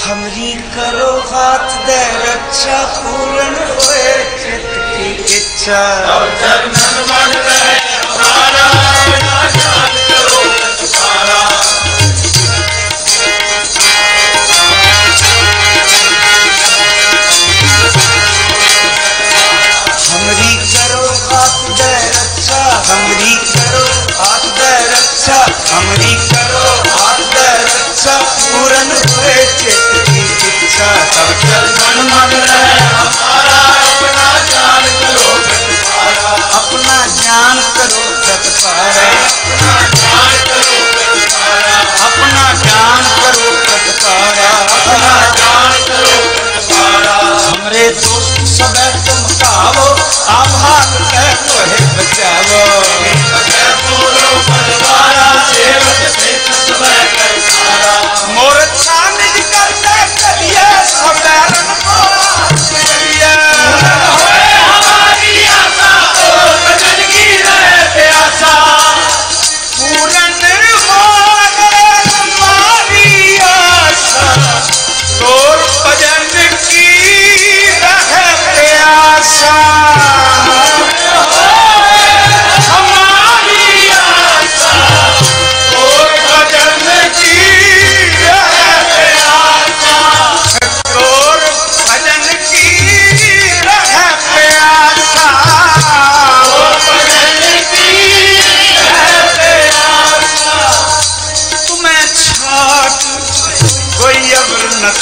हमरी करो हाथ दे रक्षा खूलन होए चित की इच्छा और जब मन मन रहे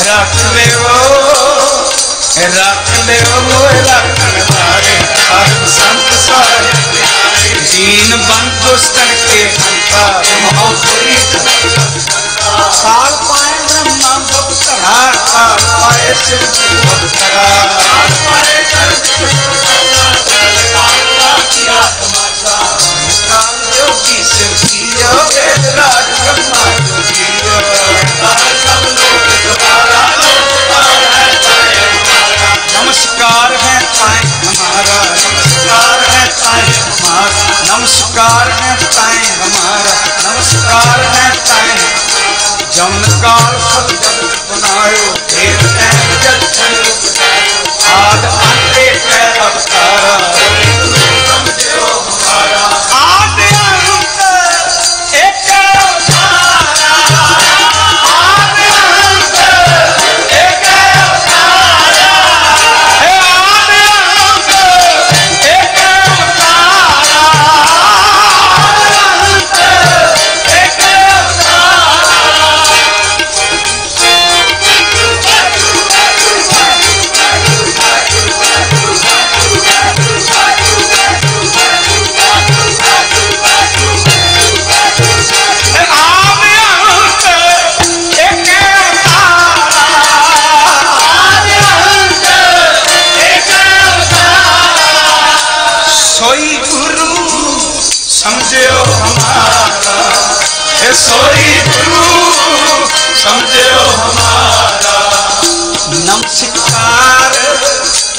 रख ले रख ले रखन सारे हर संत सारे दीन बंद दुष्टन के साल पाए ब्रह्मा भक्त हाँ, हार साल पाए शिव भक्त हार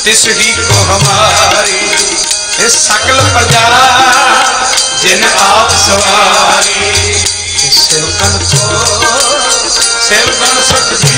तिसरी को हमारी इस सकल प्रजा जिन आप सवारी। सेवकन को सेवकन सुख जी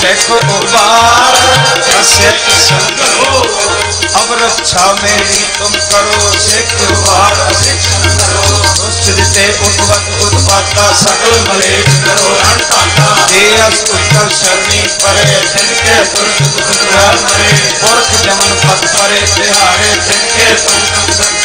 शेखो बार असेत संगो अब रक्षा मेरी तुम करो शेखो बार असेत संगो दुष्ट उद्वत उत्पाता सकल मलेश करो। देयस उत्तर शरणी परे दुख मरे। पुरख जमन पद परे तिहारे तिनके तुम संग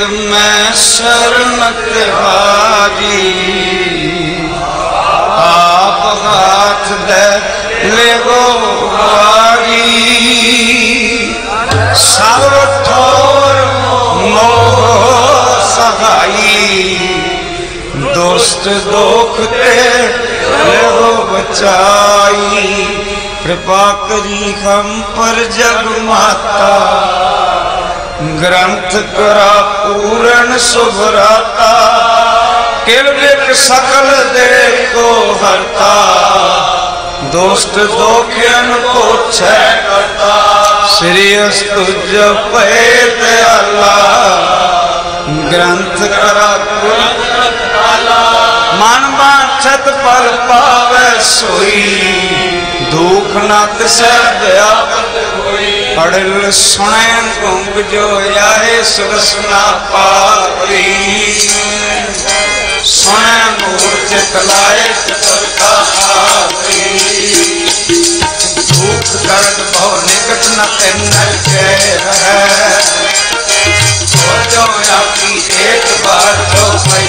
में शरण तिहारी आप हाथ दे ले गो ठोर मोह दोस्त दोख ते ले हो बचाई। कृपा करी हम पर जग माता। ग्रंथ करा, पूर्ण सुभराता किलविक सकल देव को हरता। दोस्त दोखियन करता। श्री अस्तु जपे दयाला ग्रंथ करा। मन बाछत फल पावे सोई। दुख नत पढ़ल सुने गुंगजो आए सुरसना पावरी सुने मूर्च कलाए चतुर्था आवरी भूख करत भव निकट न तिन्नर के रहे हो। जो आपकी एक बार तो जो कोई